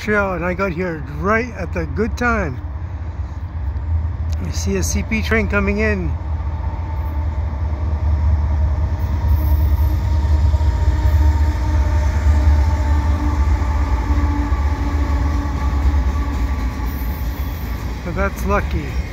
Montreal and I got here right at the good time. I see a CP train coming in. So that's lucky.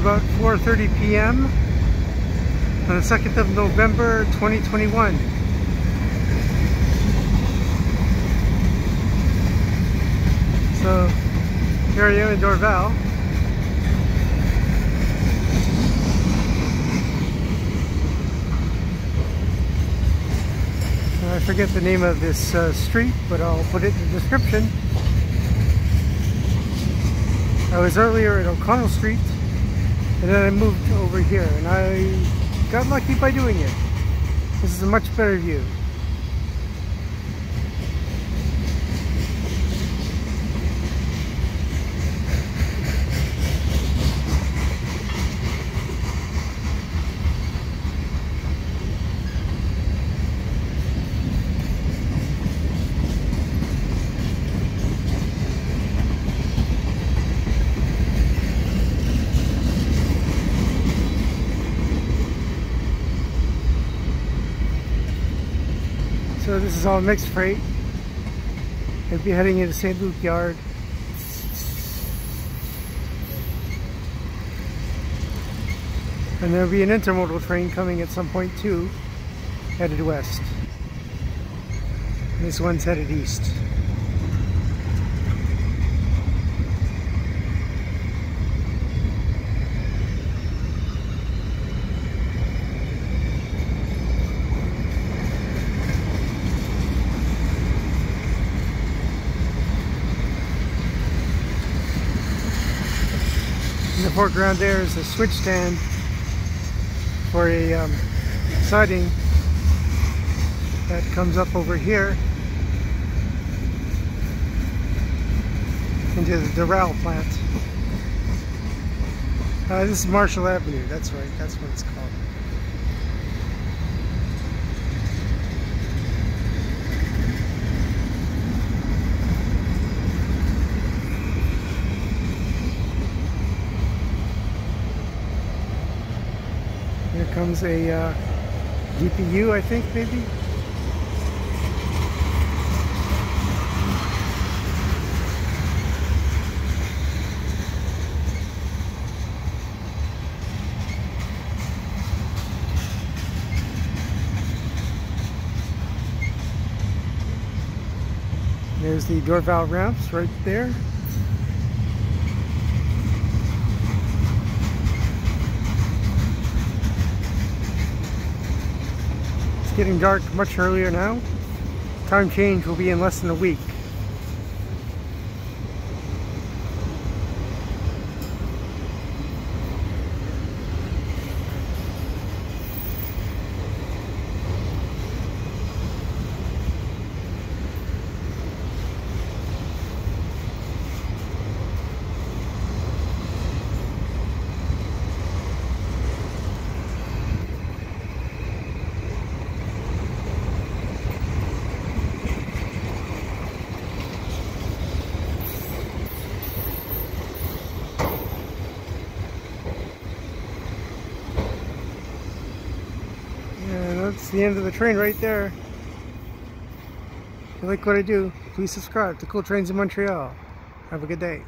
About 4.30 p.m. on the 2nd of November 2021. So here I am in Dorval. I forget the name of this uh, street, but I'll put it in the description. I was earlier at O'Connell Street and then I moved over here and I got lucky by doing it. This is a much better view. So this is all mixed freight. I'll be heading into St. Luc Yard. And there'll be an intermodal train coming at some point too, headed west. This one's headed east. The foreground there is a switch stand for a um, siding that comes up over here into the Dorval plant. Uh, this is Marshall Avenue, that's right, that's what it's called. Here comes a uh, DPU, I think, maybe. There's the Dorval ramps right there. Getting dark much earlier now. Time change will be in less than a week. And that's the end of the train right there. If you like what I do, please subscribe to Cool Trains in Montreal. Have a good day.